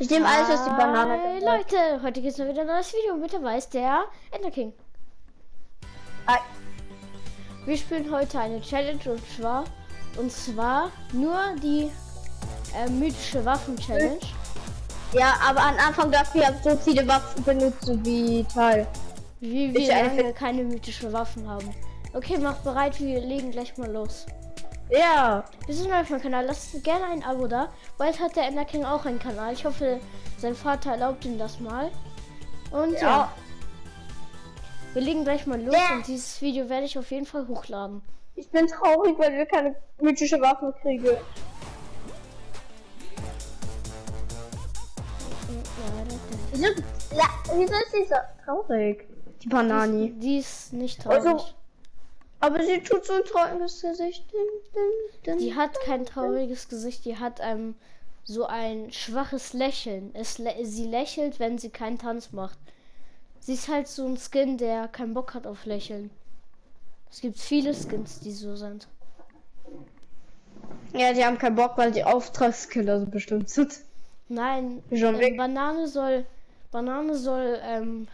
Ich nehme alles, was die Banane gehört. Leute, heute gibt es mal wieder ein neues Video. Mit dabei ist der Ender King. Hi. Wir spielen heute eine Challenge und zwar, und zwar nur die äh, mythische Waffen-Challenge. Ja, aber am Anfang darf ich so viele Waffen benutzen wie Teil. Wie wir keine mythische Waffen haben. Okay, mach bereit, wir legen gleich mal los. Ja. Wir sind neu auf meinem Kanal, lasst gerne ein Abo da. Bald hat der Ender King auch einen Kanal. Ich hoffe, sein Vater erlaubt ihm das mal. Und ja, Ja. wir legen gleich mal los Ja. und dieses Video werde ich auf jeden Fall hochladen. Ich bin traurig, weil wir keine mythische Waffen kriegen. Wieso, ja, wieso ist sie so traurig? Die Banani. Die ist nicht traurig. Also, aber sie tut so ein trauriges Gesicht. Die hat kein trauriges Gesicht, die hat ähm, so ein schwaches Lächeln. Es, sie lächelt, wenn sie keinen Tanz macht. Sie ist halt so ein Skin, der keinen Bock hat auf Lächeln. Es gibt viele Skins, die so sind. Ja, die haben keinen Bock, weil die Auftragskiller so bestimmt sind. Nein, Wick. Banane soll Banane soll ähm,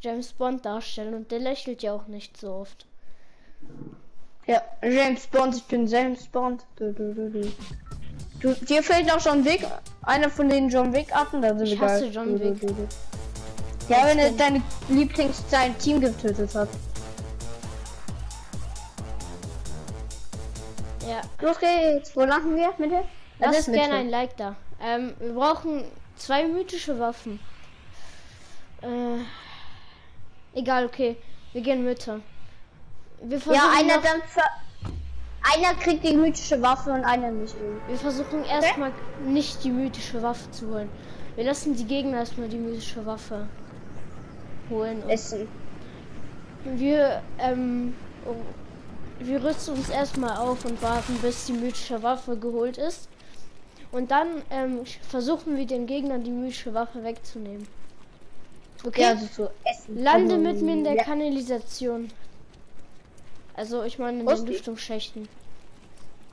James Bond darstellen und der lächelt ja auch nicht so oft. Ja, James Bond, ich bin James Bond. Du, du, du, du. Dir fehlt noch John Wick, einer von den John Wick Arten, da sind Ich wir geil. John Wick. Ja, wenn er deine Lieblings sein Team getötet hat. Ja, Los geht's, wo landen wir? Lasst ist Mitte. gerne ein Like da. Ähm, wir brauchen zwei mythische Waffen. Äh, egal, okay. Wir gehen Mitte. Wir versuchen, Ja, einer dann. Einer kriegt die mythische Waffe und einer nicht. wir versuchen erstmal nicht die mythische Waffe zu holen. Wir lassen die Gegner erstmal die mythische Waffe holen. Essen. wir, ähm, wir rüsten uns erstmal auf und warten, bis die mythische Waffe geholt ist. Und dann ähm, versuchen wir den Gegnern die mythische Waffe wegzunehmen. Okay? Ja, also so Essen. Lande Also, mit mir in der ja. Kanalisation. Also ich meine in den? Lüftungsschächten.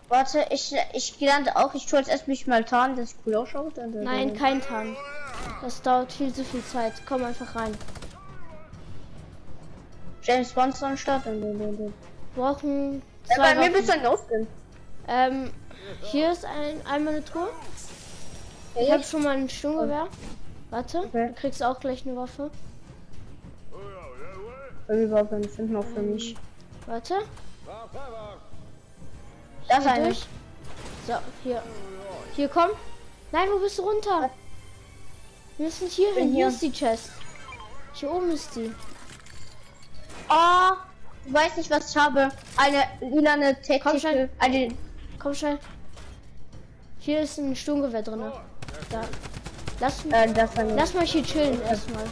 Warte, ich, ich lande auch. Ich tue jetzt erst mich mal tarnen, dass ich cool dann, Nein, dann. kein Tarn. Das dauert viel zu viel Zeit. Komm einfach rein. James Bond ist am Start. Brauchen Ja, zwei bei mir bist du ein Austin. Ähm, hier ist ein, einmal eine Truhe. Ich habe schon mal ein Sturmgewehr. Warte, Okay. du kriegst auch gleich eine Waffe. Überhaupt nicht. Sind noch für mich. Warte. Das ist Hier eine. So, hier. Hier, komm. Nein, wo bist du runter? Wir müssen hier hin. Hier hier. ist die Chest. Hier oben ist die. Oh, du weißt nicht, was ich habe. Eine lilane Komm Tätigkeit. schnell. Eine. Komm schnell. Hier ist ein Sturmgewehr drin. Da. Lass, Äh, lass mal hier chillen erstmal.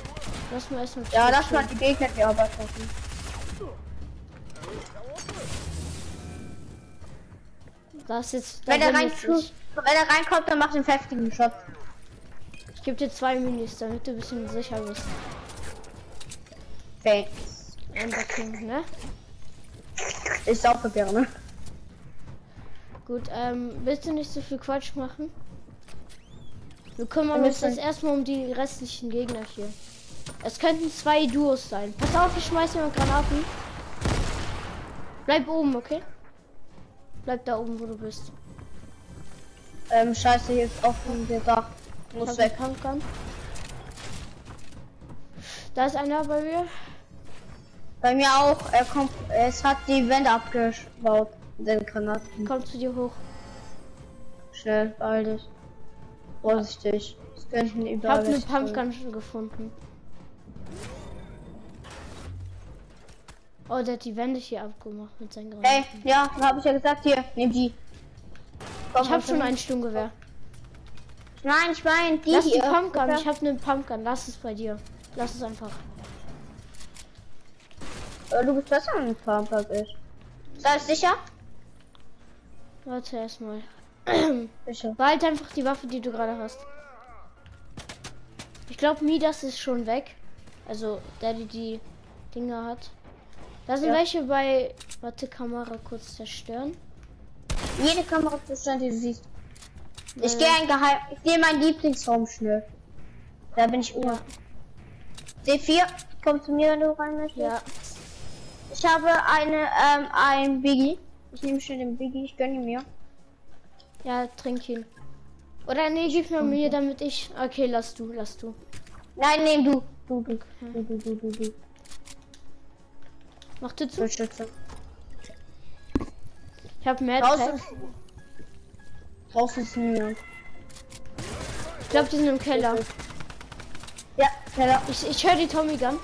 Lass mal erstmal ja, lass mal die Gegner die Arbeit machen. Das ist Wenn er rein wenn er reinkommt, dann macht einen heftigen Shot. Ich gebe dir zwei Minis, damit du ein bisschen sicher bist. Ender King, ne? Ich saufe gerne. Gut, ähm, willst du nicht so viel Quatsch machen? Wir kümmern uns jetzt müssen- erstmal um die restlichen Gegner hier. Es könnten zwei Duos sein. Pass auf, ich schmeiß jemand Granaten. Bleib oben, okay? Bleib da oben, wo du bist. Ähm, scheiße, hier ist offen der Dach. Ich Muss weg. Pumpgun. Da ist einer bei mir. Bei mir auch. Er kommt. Es hat die Wände abgebaut. Den Granaten. Kommt zu dir hoch. Schnell, dich. Vorsichtig. Es könnten Ich überall. hab eine. Pumpgun schon gefunden. Oh, der hat die Wände hier abgemacht mit seinen Granaten. Ey, ja, habe ich ja gesagt. Hier, nimm die. Komm, ich habe schon ein Sturmgewehr. Nein, ich meine die Lass die hier. Pumpgun. Bitte. Ich habe eine Pumpgun. Lass es bei dir. Lass es einfach. Du bist besser an Pumpgun als ich. Sei sicher? Warte erstmal. Behalt einfach die Waffe, die du gerade hast. Ich glaube, Midas ist schon weg. Also, der, die die Dinger hat. Da sind Ja. welche bei. Warte, Kamera kurz zerstören. Jede Kamera Zustand, die du siehst. Ich Äh, gehe ein Geheim. Ich gehe meinen Lieblingsraum schnell. Da bin ich oben. C4, komm zu mir, wenn du rein möchtest. Ja. Ich habe eine, ähm, ein Biggie. Ich nehme schon den Biggie, ich gönne mir. Ja, trink ihn. Oder nee, gib mir mir, damit ich. Okay, lass du, lass du. Nein, nehm du. Du, du, du, du, du, du, du. Mach du zu. Beschütze. Ich hab mehr Draußen draußen ist niemand. Ich glaube, die sind im Keller. Ja, Keller. Ich, ich höre die Tommy Gun.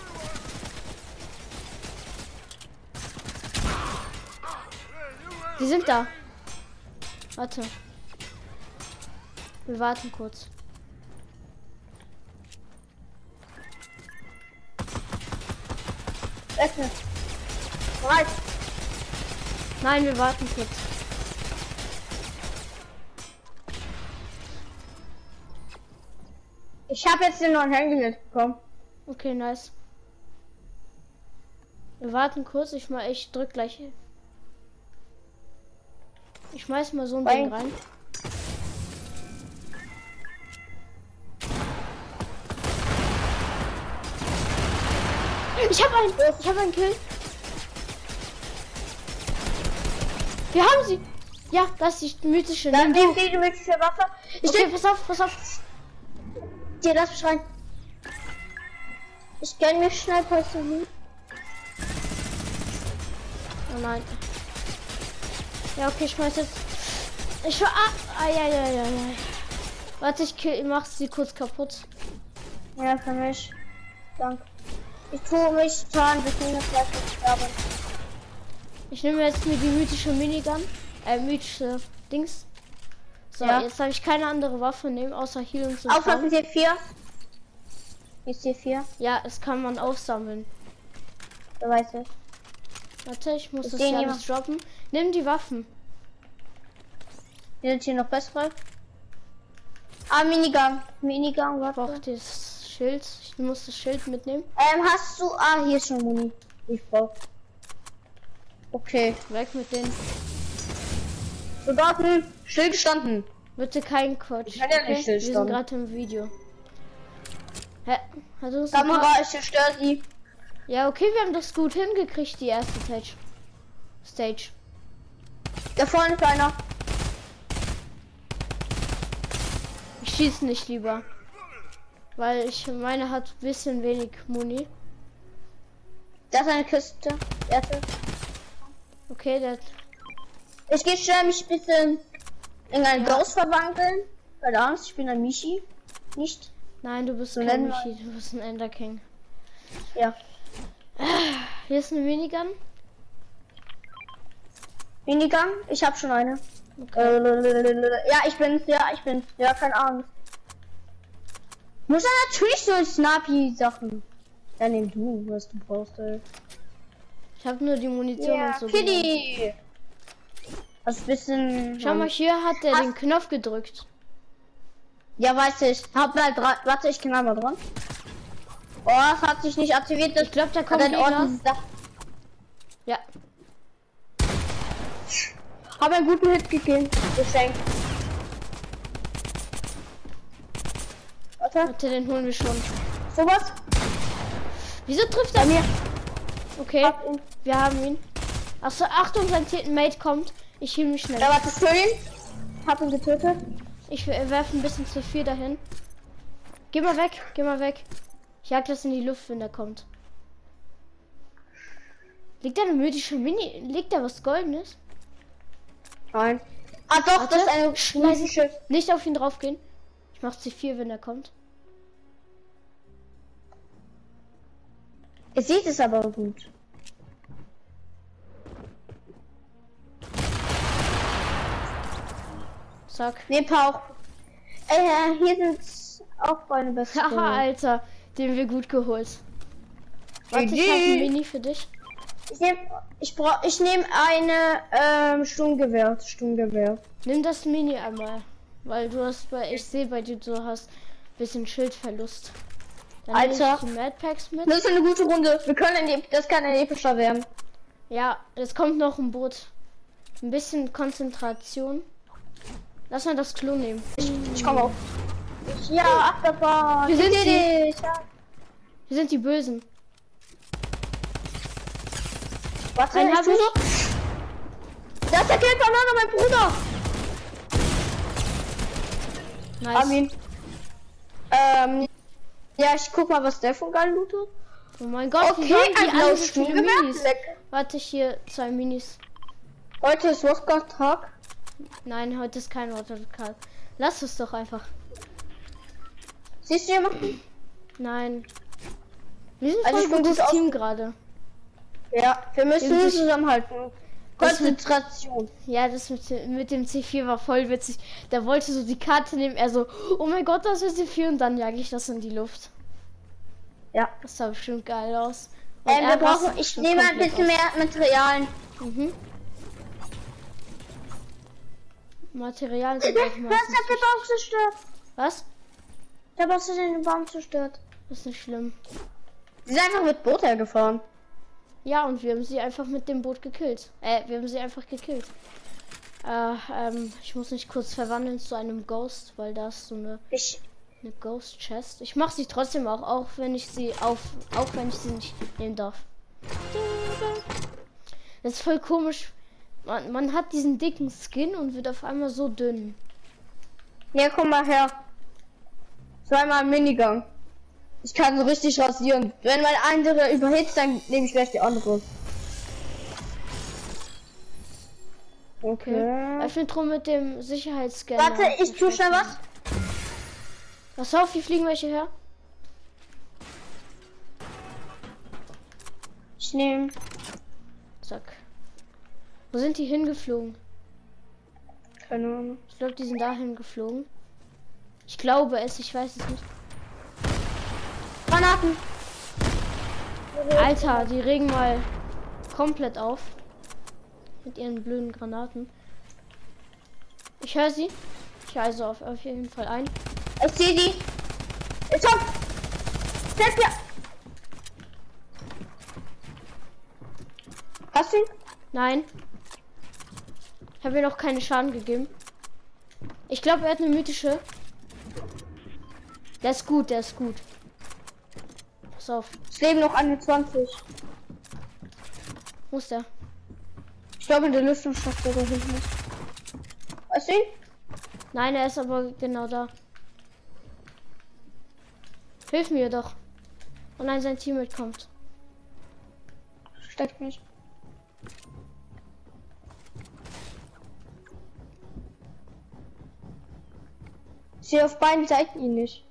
Die sind da. Warte. Wir warten kurz. Öffne. Bereit. Nein, wir warten kurz. Ich habe jetzt den neuen Helm bekommen. Okay, nice. Wir warten kurz. Ich mal, ich drück gleich. Ich schmeiß mal so ein Ding rein. Ich habe einen. Ich habe einen Kill. Wir haben sie. Ja, das ist die mythische. Dann die, du. die mythische Waffe. Ich Okay, pass auf, pass auf. dir das beschreiben. Ich gönne mir schnell Poison. Oh nein. Ja, okay, ich schmeiß jetzt. Ich war. Ah, ja, ja, ja, ja. Warte, ich kill, ich mach sie kurz kaputt. Ja, für mich. Danke. Ich tue mich tarn, bis mir das nicht sterben. Ich nehme jetzt mir die mythische Minigun. Äh, mythische Dings. So, Ja. jetzt habe ich keine andere Waffe nehmen, außer Heal und so. Aufpassen, C4. Hier ist C4. Ja, es kann man aufsammeln. Da weiß ich. Warte, ich muss Ich das hier niemand. alles droppen. Nimm die Waffen. Hier sind hier noch bessere. Ah, Minigun. Minigun, Ich brauche warte. das Schild. Ich muss das Schild mitnehmen. Ähm, hast du. Ah, hier ist schon Muni. Ich brauch. Okay. Weg mit den. Soldaten, stillgestanden. Bitte kein Quatsch. Ich kann ja nicht Wir sind stillstanden. gerade im Video. Hä? Uns Kamera, ich zerstöre sie. Ja, okay, wir haben das gut hingekriegt, die erste Stage. Stage. Da vorne ist einer. Ich schieße nicht lieber. Weil ich meine hat ein bisschen wenig Muni. Da ist eine Kiste. Erste. Okay, der. Ich gehe schnell mich ein bisschen in einen Ja. Ghost verwandeln. Keine Angst, ich bin ein Michi. Nicht? Nein, du bist So kein Michi, du bist ein Ender King. Ja. Hier ist eine Minigun. Minigun? Ich habe schon eine. Okay. Äh, Ja, ich bin's, ja, ich bin's. Ja, keine Angst. Muss ja natürlich so Snappy-Sachen. Ja, nimm du, was du brauchst, ey. Ich habe nur die Munition Ja, und so. Kitty! Ein bisschen. Schau mal, hier hat er Hast- den Knopf gedrückt. Ja, weiß ich. Hab mal dran. Warte, ich kann mal dran. Oh, es hat sich nicht aktiviert. Das Ich glaube, da kommt ein. Ja, Hab einen guten Hit gegeben. Geschenkt. Warte, warte, den holen wir schon. sowas? Wieso trifft er? mir. Okay, Hab ihn. wir haben ihn. Achso, Achtung, sein Mate kommt. Ich heal mich schnell. Ja, warte, für ihn. Hab ihn getötet. Ich werfe ein bisschen zu viel dahin. Geh mal weg, geh mal weg. Ich jag das in die Luft, wenn der kommt. Liegt da eine mythische Mini? Liegt da was Goldenes? Nein. Ah, doch, Warte. das ist eine Sch- mystische. Nicht auf ihn draufgehen. Ich mach C4, wenn er kommt. Es sieht es aber gut. Zack. Ne, Pauch. Äh, hier sind auch Freunde beste. Haha, Alter, den wir gut geholt. Warte, ich hab ein Mini für dich. Ich nehme ich brauch, ich nehme eine ähm, Sturmgewehr. Sturmgewehr. Nimm das Mini einmal. Weil du hast bei, ich sehe bei dir, du hast bisschen Schildverlust. Dann Alter. Die Mad Packs mit. Das ist eine gute Runde. Wir können in die, das kann ein epischer werden. Ja, es kommt noch ein Boot. Ein bisschen Konzentration. Lass mal das Klo nehmen. Ich, ich komme auf. Ja, Achterbahn. Wir sind. Ja. Wir sind die Bösen. Hab tu ich. so. Das ist der Mama, mein Bruder. Nice. Armin. Ähm. Ja, ich guck mal, was der von geil Loot hat. Oh mein Gott, Okay, ein blaues. Minis? Warte, hier zwei Minis. Heute ist Wodka-Tag. Nein, heute ist kein Watercard. Lass es doch einfach. Siehst du jemanden? Nein. Wir sind Also voll ich bin gutes gut Team gerade. Ja, wir müssen Wir nur Das Konzentration. Ja, das mit, mit dem C4 war voll witzig. Der wollte so die Karte nehmen. Er so, oh mein Gott, das ist C4 und dann jag ich das in die Luft. Ja. Das sah bestimmt geil aus. Ähm, wir brauchen, ich nehme ein bisschen mehr Materialien. aus. Mhm. Material sind auch Was hat der. Baum zerstört? Was? Der Boss hat den Baum zerstört. Das ist nicht schlimm. Sie sind einfach mit Boot hergefahren. Ja, und wir haben sie einfach mit dem Boot gekillt. Äh, wir haben sie einfach gekillt. Äh, ähm, ich muss mich kurz verwandeln zu einem Ghost, weil da ist so eine, Ich. eine Ghost Chest. Ich mache sie trotzdem auch, auch wenn ich sie auf, auch wenn ich sie nicht nehmen darf. Das ist voll komisch. Man, man hat diesen dicken Skin und wird auf einmal so dünn. Ja, komm mal her. Zweimal Minigun. Ich kann so richtig rasieren. Wenn mein andere überhitzt, dann nehme ich gleich die andere. Okay. Öffne drum mit dem Sicherheitsscanner. Warte, ich tue schnell was. Pass auf, wie fliegen welche her? Ich nehme. Zack. Wo sind die hingeflogen? Keine Ahnung. Ich glaube, die sind dahin geflogen. Ich glaube es, ich weiß es nicht. Granaten. Alter, die regen mal komplett auf. Mit ihren blöden Granaten. Ich höre sie. Ich höre also auf, auf jeden Fall ein. Ich sehe die. Ich hab. Setz mir. Hast du ihn? Nein. Ich habe ihr noch keine Schaden gegeben. Ich glaube, er hat eine mythische. Der ist gut, der ist gut. Pass auf. Es leben noch 21. Wo ist der? Ich glaube, in der Lüftungsschacht da hinten ist. Hast du ihn? Nein, er ist aber genau da. Hilf mir doch. Oh nein, sein Teammate kommt. Steckt mich. Ich sehe auf beiden Seiten ihn nicht.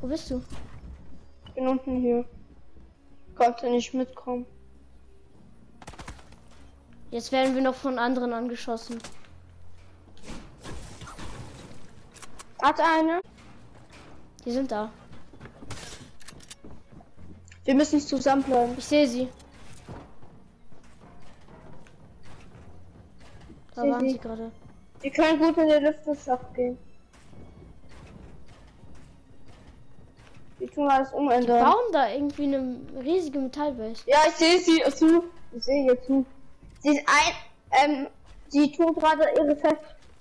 Wo bist du? Bin unten hier. Konnte nicht mitkommen. Jetzt werden wir noch von anderen angeschossen. Hat eine. Die sind da. Wir müssen zusammenbleiben. Ich sehe sie. Da Sehe waren sie. sie gerade. Wir können gut in den Lüftungsschacht gehen. Wir tun alles umändern. Bauen da irgendwie eine riesige Metallbase. Ja, ich sehe sie zu. Ich sehe ihr zu. Sie ist ein. Ähm, sie tun gerade ihre Fest.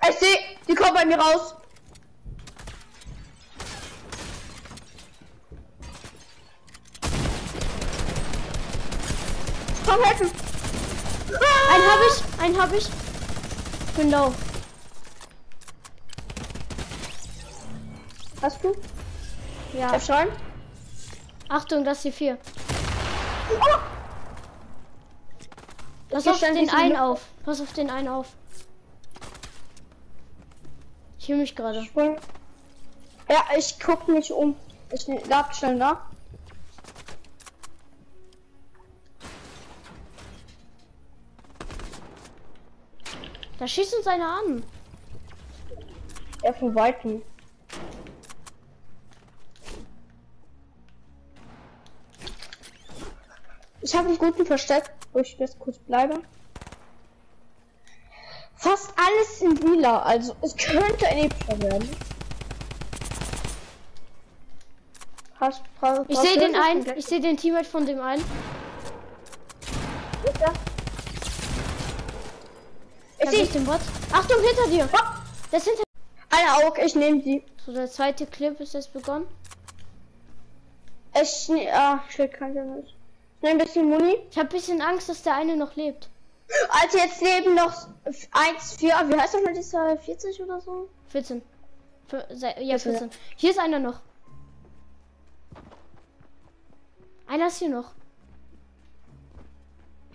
Ich sehe, die kommt bei mir raus. Komm helfen. Einen habe ich, einen habe ich. Low. Hast du? Ja. Ich rein? Achtung, das hier vier. Oh! Pass auf den einen Luft- auf. Pass auf den einen auf. Ich höre mich gerade. Ja, ich guck mich um. Ich lad schnell nach. Da schießt uns einer an. Ja, von Weitem. Ich habe einen guten Versteck, wo ich jetzt kurz bleibe. Fast alles in lila, also es könnte ein epischer werden. Hast, bra- Ich sehe den einen. Ich sehe den Teammate von dem einen. er? Ich Ich sehe den Bot. Achtung, hinter dir. Der ist hinter Eine Aug, ich nehme die. So, der zweite Clip ist jetzt begonnen. Ich, ne- ah, shit, kann ich nicht. Ich nehme ein bisschen Muni. Ich habe bisschen Angst, dass der eine noch lebt. Also jetzt leben noch 1, 4, wie heißt das mal dieser 40 oder so? 14. Fü- se- Ja, 14. Hier ist einer noch. Einer ist hier noch.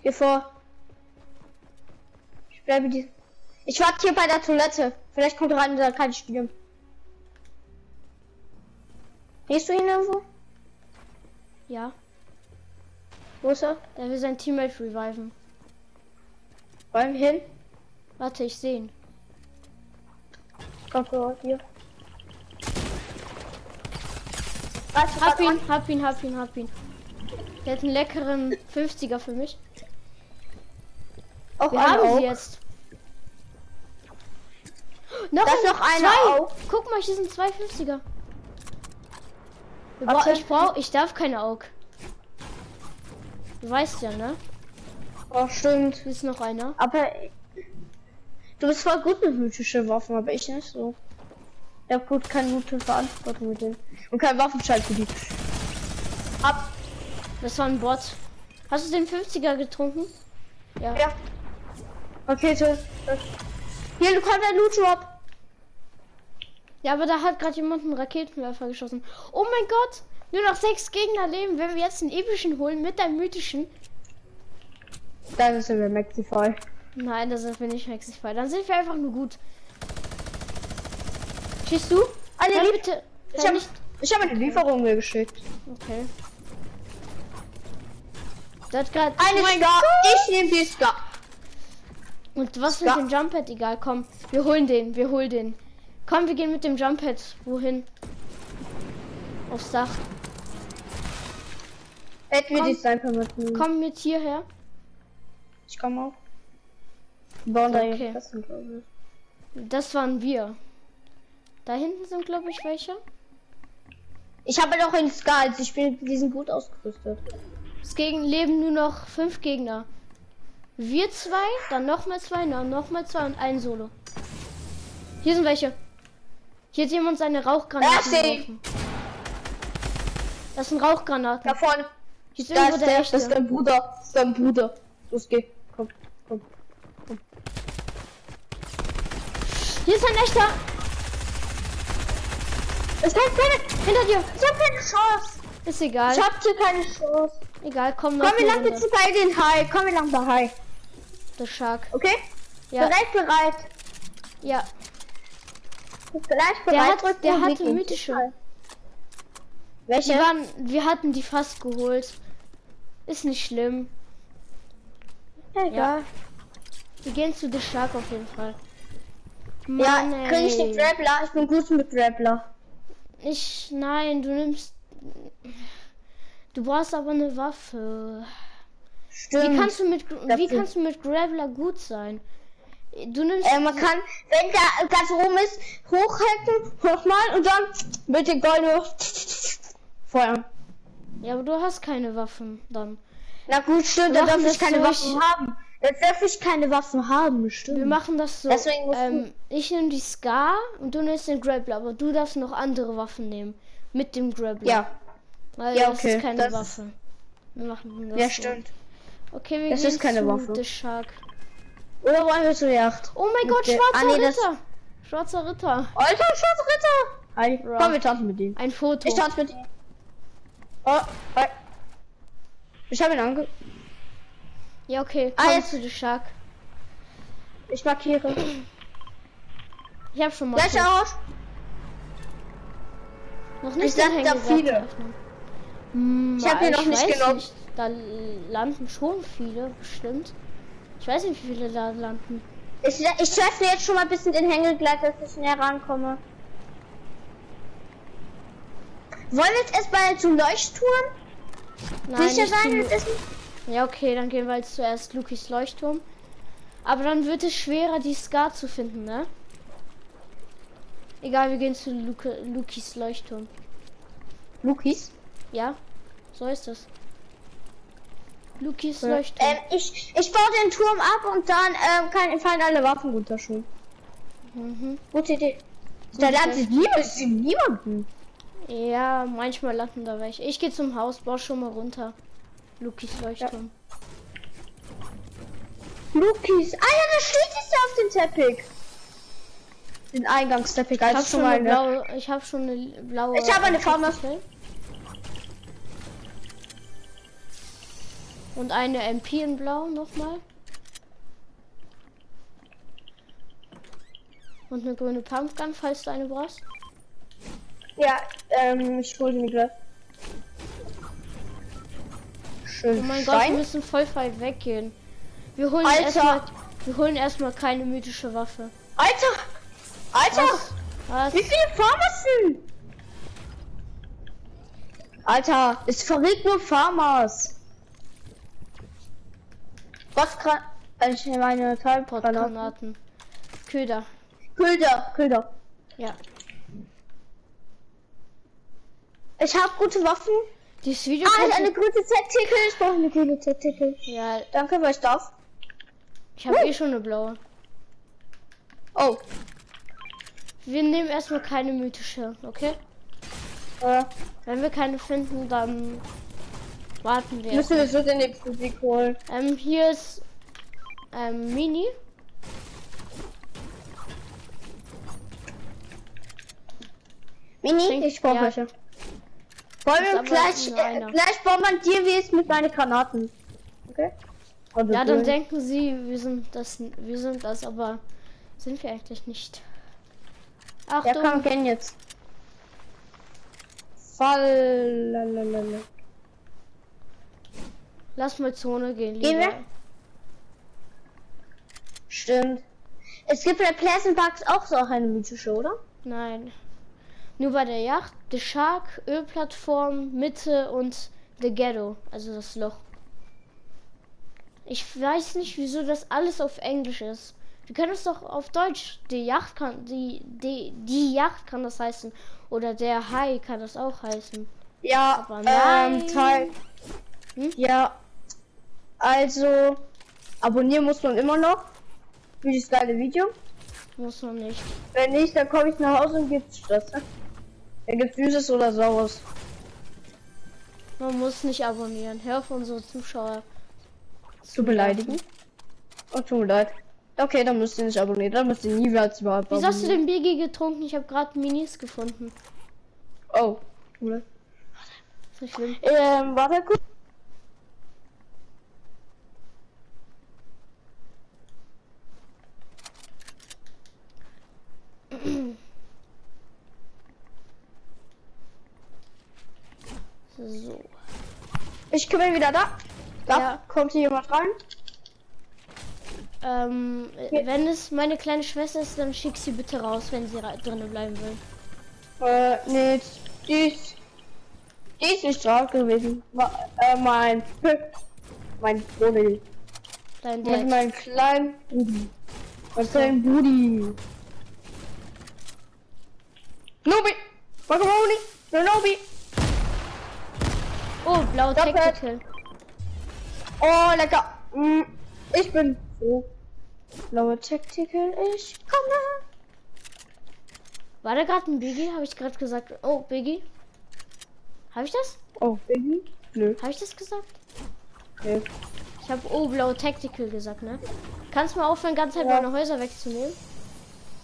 Hier vor. Ich bleibe die. Ich warte hier bei der Toilette. Vielleicht kommt rein, da kann ich spielen. Siehst du ihn irgendwo? Ja. Wo ist er? Der will sein Teammate reviven. Wollen wir hin? Warte, ich sehe ihn. Komm, komm, hier. Warte, Hab ihn, hab ihn, hab ihn, hab ihn. Der hat einen leckeren 50er für mich. Auch Wir haben Aug. sie jetzt. Noch, Da ist ein- noch einer. Guck mal, hier sind zwei 50er. Wir Warte. bra- Ich brauch, ich darf keine Aug. Du weißt ja, ne? Oh, stimmt. Ist noch einer. Aber du bist voll gut mit mythischen Waffen, aber ich nicht so. Ich hab gut keine gute Verantwortung mit denen. Und kein Waffenschein für die. Ab. Das war ein Bot. Hast du den 50er getrunken? Ja. Ja. Okay, so. Hier, du kommst ein Loot Drop. Ja, aber da hat gerade jemand einen Raketenwerfer geschossen. Oh mein Gott! Nur noch sechs Gegner leben. Wenn wir jetzt den epischen holen mit einem mythischen. Da sind wir Maxify. Nein, das sind wir nicht Maxify. Dann sind wir einfach nur gut. Schießt du? Eine Dann bitte. ich Dann habe nicht. ich eine Lieferung mir geschickt. Okay. Das grad. Eine Oh mein Scar. Gott! Ich nehme die Scar. Und was Ska- mit dem Jumppad? Egal, komm. Wir holen den. Wir holen den. Komm, wir gehen mit dem Jumppad. Wohin? Aufs Dach. Hätten wir Komm. die Sniper mitnehmen. Komm mit hierher. Ich komme auch. Wir bauen da Okay. okay. das sind, glaube ich. Das waren wir. Da hinten sind, glaube ich, welche. Ich habe noch einen Scar, also ich bin, die sind gut ausgerüstet. Es gegen leben nur noch fünf Gegner. Wir zwei, dann noch mal zwei, dann noch mal zwei und ein Solo. Hier sind welche. Hier hat jemand seine Rauchgranaten Ja, seh. geworfen. Das sind Rauchgranaten. Da vorne. Ist Da ist der, der, das ist dein Bruder. Das ist dein Bruder. Los, geh. Komm, komm. Hier ist ein echter. Ich hab keine, Hinter dir. ich hab keine Chance. Ist egal. Ich hab hier keine Chance. Egal, komm noch Komm, wir Runde. bitte bei den High. Komm, wir lang bei High. Der Shark. Okay? Ja, Bereit, bereit. ja. Gleich bereit. Der hat- der hatte mythische. Welche? waren, wir hatten die fast geholt. Ist nicht schlimm. Ja, Ja. egal. Wir gehen zu The Shark auf jeden Fall. Ja, Mann, krieg ich den. Grappler? Ich bin gut mit Grappler. Ich, nein, du nimmst. Du brauchst aber eine Waffe. Stimmt. Wie kannst du mit, wie Dafür- kannst du mit Graveler gut sein? Du nimmst. äh, man kann, wenn der ganz oben ist, hochhalten, hochmal und dann mit den Gold feuern. Ja, aber du hast keine Waffen dann. Na gut, stimmt, dann darf ich das keine so, Waffen ich- haben. Jetzt darf ich keine Waffen haben, stimmt. Wir machen das so. Deswegen ähm, ich nehme die Scar und du nimmst den Grappler, aber du darfst noch andere Waffen nehmen. Mit dem Grappler. ja, Weil ja, das okay, ist keine das Waffe. Wir machen das ja, so. stimmt. Okay, wir Das gehen ist keine zu Waffe. The Shark. Oder wollen wir zur Yacht? Oh mein Mit Gott, der- schwarzer Ah, nee, das- Ritter. Schwarzer Ritter. Alter, Schutzritter! Hi. Bro. Komm, wir tanzen mit ihm. Ein Foto. Ich tanze mit ihm. Oh. Ich habe ihn ange... Ja, okay. Ah, Komm jetzt- zu The Shark. Ich markiere. Ich hab schon mal. Gleich aus. Noch nicht Ich sag den da viele. Hm, Ich hab hier ah, noch nicht genommen. nicht. Da landen schon viele, bestimmt. Ich weiß nicht, wie viele da landen. Ich, ich treffe jetzt schon mal ein bisschen den Hängegleiter, dass ich näher rankomme. Wollen wir jetzt erstmal zum Leuchtturm? Nein, Sicher nicht sein? wissen- Ja, okay, dann gehen wir jetzt zuerst Lukis Leuchtturm. Aber dann wird es schwerer, die Scar zu finden, ne? Egal, wir gehen zu Luke, Lukis Leuchtturm. Lukis? Ja, so ist es. Lukis Leuchtturm. Ähm, ich, ich baue den Turm ab und dann ähm, kann, fallen alle Waffen runter schon. Mhm. Gute Idee. Da lernt sich niemand, niemanden. Ja, manchmal landen da welche. Ich gehe zum Haus, baue schon mal runter. Lukis Leuchtturm. Lukis. Alter, da steht es ja auf dem Teppich. Den Eingangsteppich. Ich habe Also schon, mal eine blaue, ich habe schon eine blaue. Ich habe eine Farbe. Und eine MP in Blau nochmal. Und eine grüne Pumpgun, falls du eine brauchst. Ja, ähm, ich hole die mir gleich. Schön. Oh mein Gott, wir Stein. müssen voll weit weggehen. Wir holen Alter. erstmal. Wir holen erstmal keine mythische Waffe. Alter! Alter! Was? Wie viele Farmers Alter, es verrät nur Farmers. Was kann. Ich meine Teilgranaten. Granaten. Köder. Köder, Köder. Ja. Ich habe gute Waffen. Dieses Video Ah, kannst eine gute Tactical. Ich brauche eine gute Tactical. Ja, Danke, weil ich darf. ich habe eh schon eine blaue. Oh. Wir nehmen erstmal keine mythische, okay? Äh, Wenn wir keine finden, dann warten wir. müssen wir so den nächsten Sieg holen. Ähm, hier ist ähm, Mini. Mini, ich brauche ja. welche. Wollen wir gleich, äh, gleich bombardieren wir es mit meinen Granaten. Okay? Also Ja, dann so. denken sie, wir sind das, wir sind das, aber sind wir eigentlich nicht. Ja, Achtung, komm, gehen jetzt. Fall. lalalala. lass mal Zone gehen. Gehen Lieber. wir? Stimmt. Es gibt bei Pleasant Bugs auch so eine mythische, oder? Nein. Nur bei der Yacht, The Shark, Ölplattform, Mitte und The Ghetto, also das Loch. Ich weiß nicht, wieso das alles auf Englisch ist. Wir können es doch auf Deutsch. Die Yacht kann, die, die, die Yacht kann das heißen. Oder der Hai kann das auch heißen. Ja, Aber ähm, nein. Teil. Hm? Ja. Also, abonnieren muss man immer noch. Für das geile Video. Muss man nicht. Wenn nicht, dann komme ich nach Hause und gibt's Stress. Da gibt's Süßes oder Saures. Man muss nicht abonnieren. Hör auf unsere Zuschauer. Zu beleidigen. Oh, tut mir leid. Okay, dann müsst ihr nicht abonnieren. Dann müsst ihr nie wieder überhaupt Wieso hast du den Biggie getrunken? Ich habe gerade Minis gefunden. Oh. nicht schlimm. Ähm, warte kurz. So. Ich bin wieder da. Da Ja. kommt hier jemand rein. Ähm, Ja. wenn es meine kleine Schwester ist, dann schick sie bitte raus, wenn sie drinnen bleiben will. Äh, nee, die ist, die ist nicht drauf gewesen. Ma, äh, mein, mein Brudi. Dein Mein, Dad. mein kleinen Brudi. Mein kleinen Brudi. Blau Doppelt. Tactical. Oh, lecker! Mm, ich bin so. Blaue Tactical, ich komme. War da gerade ein Biggie? Habe ich gerade gesagt. Oh, Biggie. Habe ich das? Oh, Baby? Nö, Habe ich das gesagt? nö. Ich habe oh, blau Tactical gesagt, ne? Kannst mal aufhören, ganz Zeit Ja. meine Häuser wegzunehmen?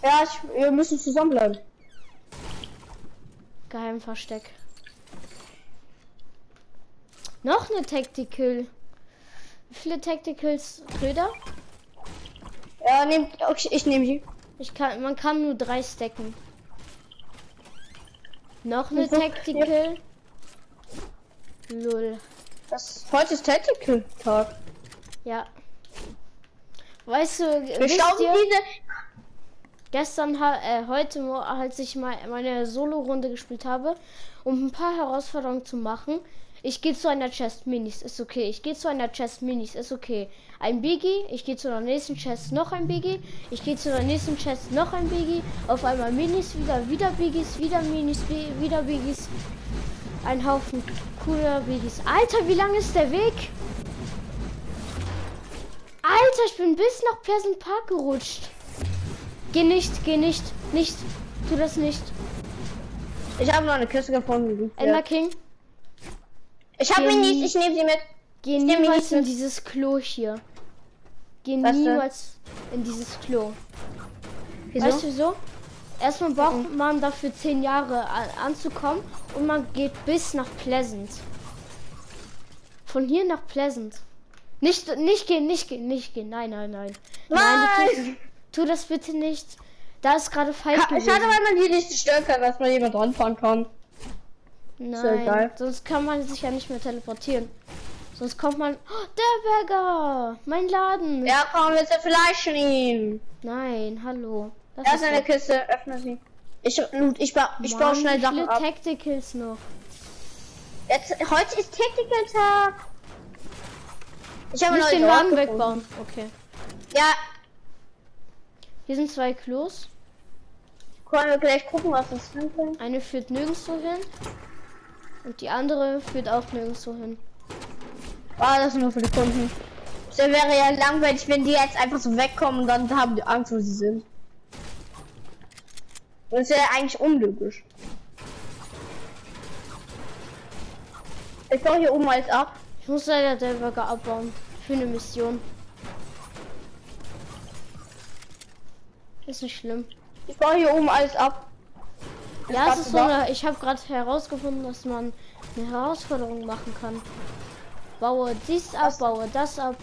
Ja, ich, wir müssen zusammenbleiben. Geheimversteck. Noch eine Tactical. Wie viele Tacticals? Köder? Ja, nehmt, okay, ich nehme die. Ich kann, man kann nur drei stacken. Noch eine so- Tactical. Lull. Das, heute ist Tactical Tag. Ja. Weißt du, Wir schauen ihr, diese. gestern, ha- äh, heute, als ich mal meine Solo-Runde gespielt habe, um ein paar Herausforderungen zu machen, ich gehe zu einer Chest Minis, ist okay. Ich gehe zu einer Chest Minis, ist okay. Ein Biggie, ich gehe zu der nächsten Chest noch ein Biggie, ich gehe zu der nächsten Chest noch ein Biggie, auf einmal Minis, wieder, wieder Biggies, wieder Minis, wieder Biggies. Ein Haufen cooler Biggies. Alter, wie lang ist der Weg? Alter, ich bin bis nach Pleasant Park gerutscht. Geh nicht, geh nicht, nicht. Tu das nicht. Ich habe noch eine Kiste gefunden. Ender Ja. King, Ich habe Geh Minis, ich nehme sie mit. geh Ich niemals in dieses Klo hier. Geh Was denn? niemals in dieses Klo. Wieso? Weißt du wieso? Erstmal braucht man dafür zehn Jahre an, anzukommen und man geht bis nach Pleasant. Von hier nach Pleasant. Nicht, nicht gehen, nicht gehen, nicht gehen. Nein, nein, nein. Nein, Nein! tu das bitte nicht. Da ist gerade falsch weil man hier nicht stören kann, dass man jemand ranfahren kann. Ja Nein, egal. sonst kann man sich ja nicht mehr teleportieren. Sonst kommt man. Oh, der Burger! Mein Laden! Ja, komm, du Fleisch nehmen? Nein, hallo. Das Da ist eine. Kiste, öffne sie. Ich, ich, ba ich Mann, baue schnell Sachen viele ab. Tacticals noch. Jetzt, heute ist Tactical Tag. Ich habe noch den Wagen wegbauen. Okay. Ja, Hier sind zwei Klos. können wir gleich gucken, was sein kann. Eine führt nirgendwo hin. Und die andere führt auch nirgendwo hin. Ah, das nur für die Kunden. Das wäre ja langweilig, wenn die jetzt einfach so wegkommen und dann haben die Angst, wo sie sind. Das ist ja eigentlich unlogisch. Ich baue hier oben alles ab. Ich muss leider den Burger abbauen. Für eine Mission. Ist nicht schlimm. Ich baue hier oben alles ab. Ja, es ist so eine, ich habe gerade herausgefunden, dass man eine Herausforderung machen kann. Baue dies ab, baue das ab.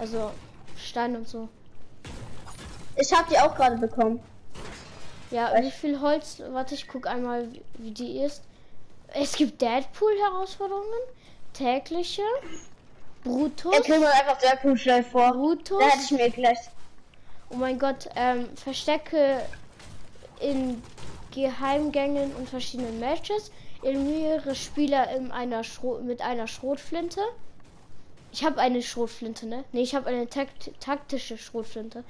Also Stein und so. Ich habe die auch gerade bekommen. Ja, Was? wie viel Holz? Warte, ich guck einmal, wie, die ist. Es gibt Deadpool-Herausforderungen, tägliche, Brutus, Jetzt kriegen wir einfach sehr cool schnell vor. Brutus. Da hätte ich mir gleich. Oh mein Gott, ähm, Verstecke in Geheimgängen und verschiedenen Matches. Eliminiere Spieler in einer Schro mit einer Schrotflinte. Ich habe eine Schrotflinte, ne? Ne, ich habe eine takt taktische Schrotflinte.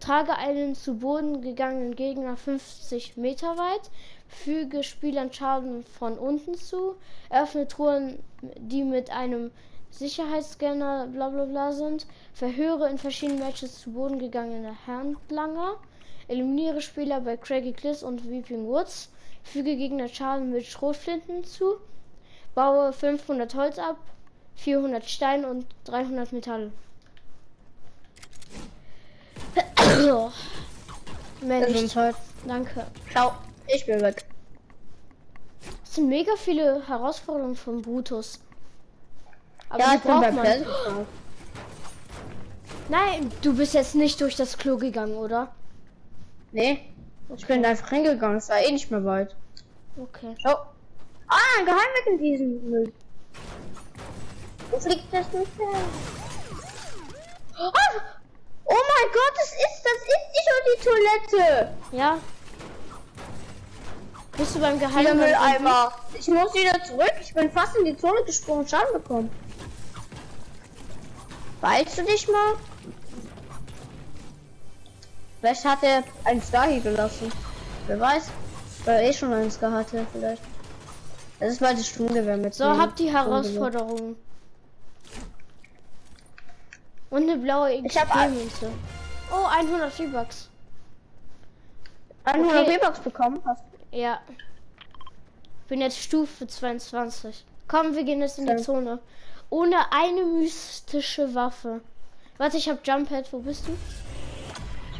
Trage einen zu Boden gegangenen Gegner 50 Meter weit. Füge Spielern Schaden von unten zu. Öffne Truhen, die mit einem Sicherheitsscanner bla bla bla sind. Verhöre in verschiedenen Matches zu Boden gegangene Handlanger. Eliminiere Spieler bei Craggy Cliffs und Weeping Woods. Füge Gegner Schaden mit Schrotflinten zu. Baue 500 Holz ab, 400 Stein und 300 Metall. Ist halt. Danke. Schau, ich bin weg. Es sind mega viele Herausforderungen von Brutus. Aber ja, ich bin braucht man. Nein, du bist jetzt nicht durch das Klo gegangen, oder? Nee, ich bin einfach hingegangen. Es war eh nicht mehr weit. Okay. Schau. Ah, ein Geheimweg in diesem Müll. Wo fliegt das nicht her? Ah! Oh mein Gott, das ist, das ist nicht nur die Toilette. Ja. Bist du beim Geheimgang? Mülleimer. Ich muss wieder zurück. Ich bin fast in die Zone gesprungen und Schaden bekommen. Weißt du dich mal? Vielleicht hat er einen Star hier gelassen. Wer weiß. Weil er eh schon einen Star hatte, vielleicht. Das ist bald die Stunde, mit So, dem hab die. Herausforderung. Und eine blaue Ich hab XP-Münze. Oh, 100 V-Bucks. 100 Okay. V-Bucks bekommen hast. Ja. Bin jetzt Stufe 22. Komm, wir gehen jetzt in die Okay. Zone. Ohne eine mystische Waffe. Warte, ich hab Jump Pad. Wo bist du?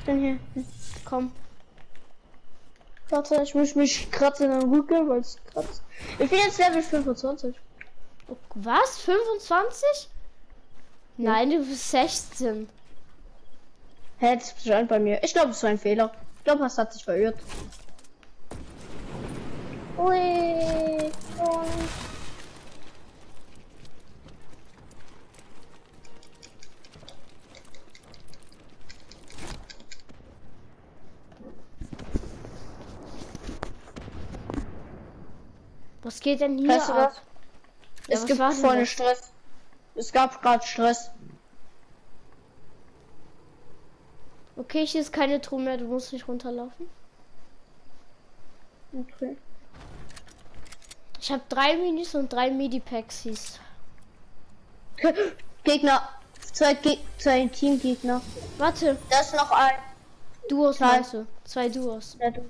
Bin hier. Komm. Warte, ich muss mich kratzen in den Rücken, weil es kratzt. Ich bin jetzt Level 25. Oh, Was? 25? Nein, du bist 16. Hä, das scheint bei mir. Ich glaube, es war ein Fehler. Ich glaube, es hat sich verirrt. Ui. ui. Was geht denn hier Weißt du ab? Ja, es gibt vorne das? Stress. Es gab gerade Stress. Okay, hier ist keine Truhe mehr. Du musst nicht runterlaufen. Okay. Ich habe drei Minis und drei Medipacks hieß. Gegner. Zwei, Ge zwei Teamgegner. Warte, Da ist noch ein. Duos meinst du? Zwei Duos. Ja, du.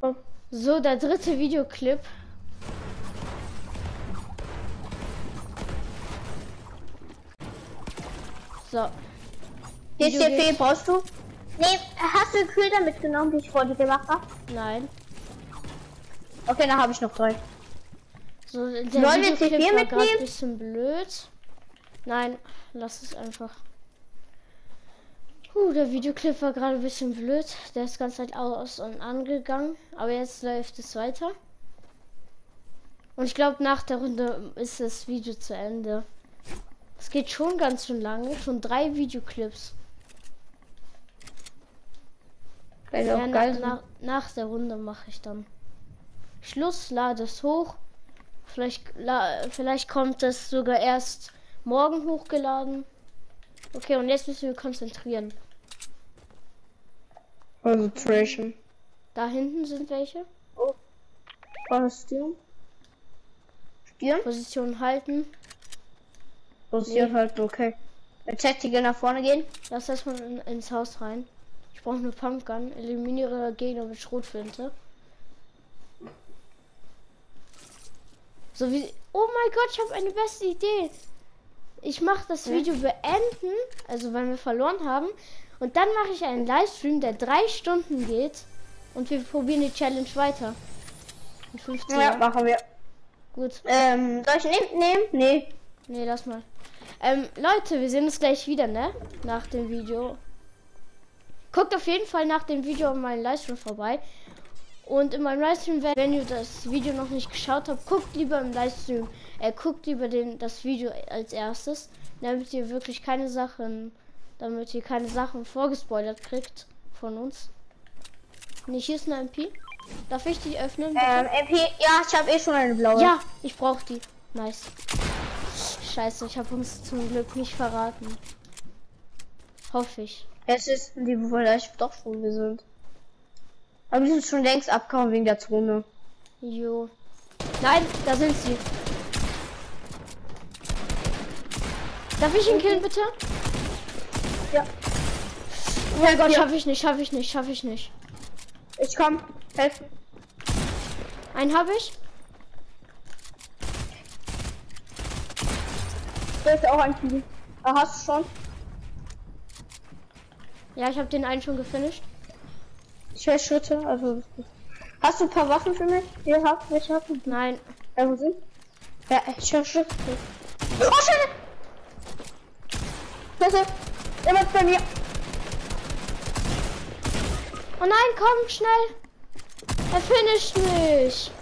Oh. So, der dritte Videoclip. So, geht's. brauchst du? Nee, hast du Köder mitgenommen, die ich vor dir gemacht habe? nein. Okay, dann habe ich noch drei. So, der Sollen wir Videoclip C4 war gerade ein mitnehmen? bisschen blöd. Nein, lass es einfach. Puh, der Videoclip war gerade ein bisschen blöd. Der ist ganz Zeit aus und angegangen. Aber jetzt läuft es weiter. Und ich glaube, nach der Runde ist das Video zu Ende. Es geht schon ganz schön lange. Schon drei Videoclips. Weil Ja, auch geil nach, nach der Runde mache ich dann. Schluss, lade es hoch. Vielleicht, la, vielleicht kommt es sogar erst morgen hochgeladen. Okay, und jetzt müssen wir konzentrieren. Concentration. Da hinten sind welche. Kostüm. Stirn? Position halten. Position halt, okay. Tactical nach vorne gehen. Lass erstmal in, ins Haus rein. Ich brauche eine Pumpgun. Eliminiere Gegner mit Schrotflinte. So wie. Oh mein Gott, ich habe eine beste Idee. Ich mache das. Video beenden, also wenn wir verloren haben. Und dann mache ich einen Livestream, der drei Stunden geht. Und wir probieren die Challenge weiter. Mit 15. Ja, machen wir. Gut. Ähm, soll ich nehmen? nehmen? Nee. Nee, lass mal. Ähm, Leute, wir sehen uns gleich wieder, ne? Nach dem Video. Guckt auf jeden Fall nach dem Video auf meinen Livestream vorbei. Und in meinem Livestream, wenn- wenn ihr das Video noch nicht geschaut habt, guckt lieber im Livestream. Äh, guckt lieber den, das Video als erstes. Damit ihr wirklich keine Sachen, damit ihr keine Sachen vorgespoilert kriegt von uns. Nicht hier ist eine MP. Darf ich die öffnen? bitte? Ähm, MP, ja, ich habe eh schon eine blaue. Ja, ich brauche die. Nice. Scheiße, ich habe uns zum Glück nicht verraten. Hoffe ich. Es ist die vielleicht doch schon wir sind. Aber die sind schon längst abgehauen wegen der Zone. Jo. Nein, da sind sie. Darf ich ihn killen, bitte? Ja. Oh mein Gott, schaffe ich nicht, schaffe ich nicht, schaffe ich nicht. Ich komm. Helfen. Einen habe ich. Hast auch ein Kill. Ah, hast du schon? Ja, ich habe den einen schon gefinisht. Ich höre Schritte, also. Hast du ein paar Waffen für mich? Hier, hab, welche Waffen? Nein. Ja, wo sind? Ja, ich höre Schritte. Oh, Scheiße! Bitte! Immer bei mir! Oh nein, komm, schnell. Er finisht mich.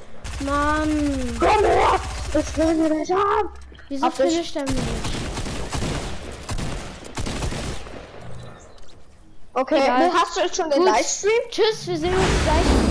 Mann. Komm her! Das will wir nicht haben! Wieso Hab ich. finisht er mich? Okay, Egal. hast du jetzt schon den. Livestream? Tschüss, wir sehen uns gleich